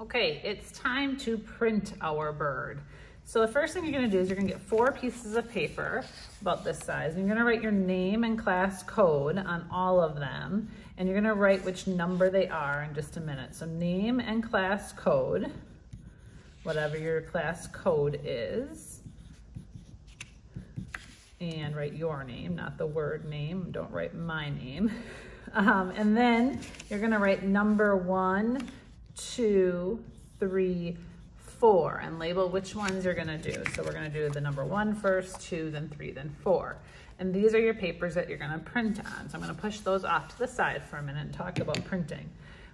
Okay, it's time to print our bird. So the first thing you're gonna do is you're gonna get four pieces of paper about this size. You're gonna write your name and class code on all of them. And you're gonna write which number they are in just a minute. So name and class code, whatever your class code is. And write your name, not the word name. Don't write my name. Um, and then you're gonna write number one, two, three, four, and label which ones you're gonna do. So we're gonna do the number one first, two, then three, then four. And these are your papers that you're gonna print on. So I'm gonna push those off to the side for a minute and talk about printing.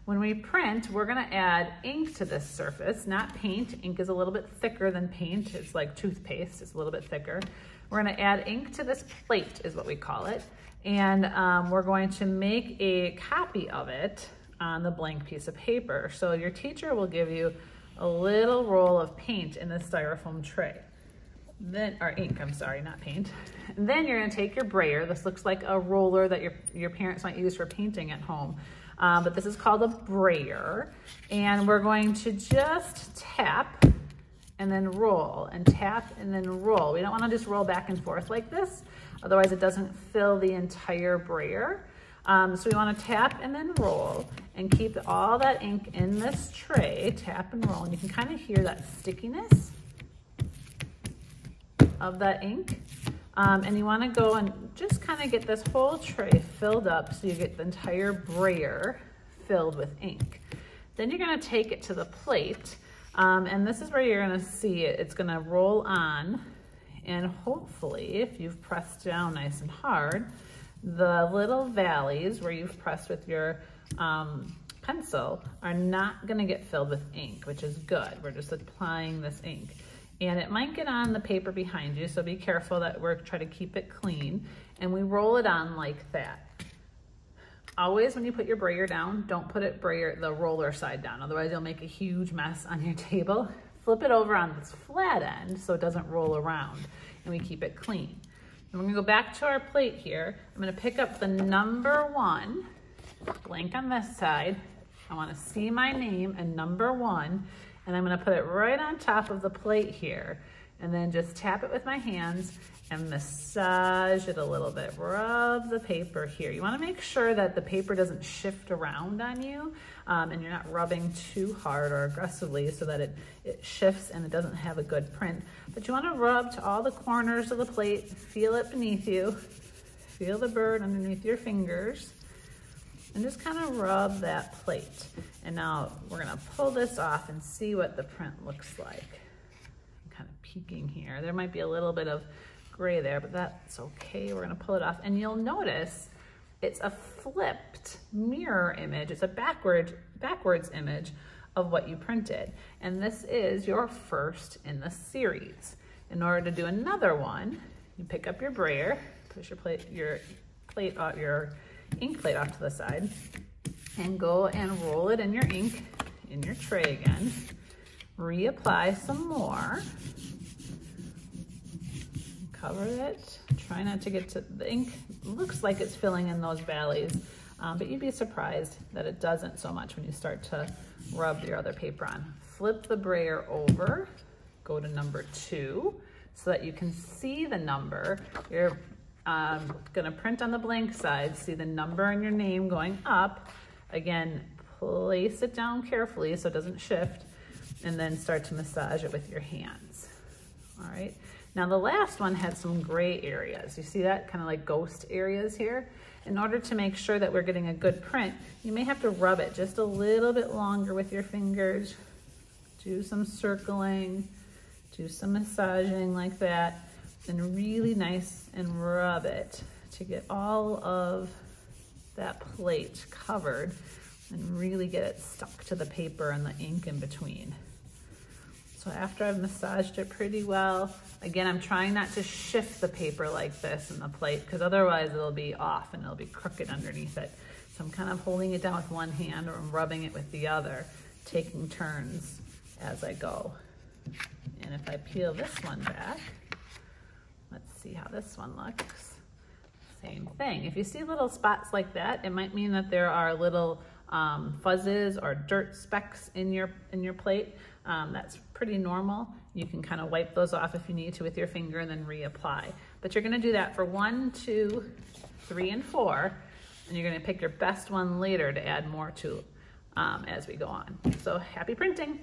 When we print, we're gonna add ink to this surface, not paint. Ink is a little bit thicker than paint. It's like toothpaste, it's a little bit thicker. We're gonna add ink to this plate is what we call it. And um, we're going to make a copy of it on the blank piece of paper. So your teacher will give you a little roll of paint in the styrofoam tray. Then, or ink, I'm sorry, not paint. And then you're gonna take your brayer. This looks like a roller that your, your parents might use for painting at home. Um, but this is called a brayer. And we're going to just tap and then roll and tap and then roll. We don't wanna just roll back and forth like this. Otherwise it doesn't fill the entire brayer. Um, so we wanna tap and then roll and keep all that ink in this tray, tap and roll. And you can kind of hear that stickiness of that ink. Um, and you wanna go and just kind of get this whole tray filled up so you get the entire brayer filled with ink. Then you're gonna take it to the plate um, and this is where you're gonna see it. It's gonna roll on and hopefully if you've pressed down nice and hard, the little valleys where you've pressed with your um, pencil are not gonna get filled with ink, which is good. We're just applying this ink. And it might get on the paper behind you, so be careful that we're trying to keep it clean. And we roll it on like that. Always when you put your brayer down, don't put it brayer the roller side down, otherwise you'll make a huge mess on your table. Flip it over on this flat end so it doesn't roll around and we keep it clean. We're gonna go back to our plate here. I'm gonna pick up the number one, blank on this side. I wanna see my name and number one, and I'm gonna put it right on top of the plate here, and then just tap it with my hands and massage it a little bit. Rub the paper here. You wanna make sure that the paper doesn't shift around on you um, and you're not rubbing too hard or aggressively so that it, it shifts and it doesn't have a good print. But you wanna rub to all the corners of the plate, feel it beneath you, feel the bird underneath your fingers, and just kind of rub that plate. And now we're gonna pull this off and see what the print looks like. Kind of peeking here. There might be a little bit of gray there, but that's okay. We're gonna pull it off. And you'll notice it's a flipped mirror image. It's a backward, backwards image of what you printed. And this is your first in the series. In order to do another one, you pick up your brayer, push your plate, your plate, off, your ink plate off to the side, and go and roll it in your ink in your tray again. Reapply some more cover it. Try not to get to the ink. Looks like it's filling in those valleys, um, but you'd be surprised that it doesn't so much when you start to rub your other paper on. Flip the brayer over, go to number two so that you can see the number. You're um, gonna print on the blank side, see the number and your name going up. Again, place it down carefully so it doesn't shift and then start to massage it with your hands. All right. Now the last one had some gray areas. You see that kind of like ghost areas here? In order to make sure that we're getting a good print, you may have to rub it just a little bit longer with your fingers. Do some circling, do some massaging like that, and really nice and rub it to get all of that plate covered and really get it stuck to the paper and the ink in between. So after I've massaged it pretty well, again, I'm trying not to shift the paper like this in the plate because otherwise it'll be off and it'll be crooked underneath it. So I'm kind of holding it down with one hand or I'm rubbing it with the other, taking turns as I go. And if I peel this one back, let's see how this one looks. Same thing. If you see little spots like that, it might mean that there are little um, fuzzes or dirt specks in your, in your plate. Um, that's pretty normal. You can kind of wipe those off if you need to with your finger and then reapply. But you're gonna do that for one, two, three, and four, and you're gonna pick your best one later to add more to um, as we go on. So happy printing.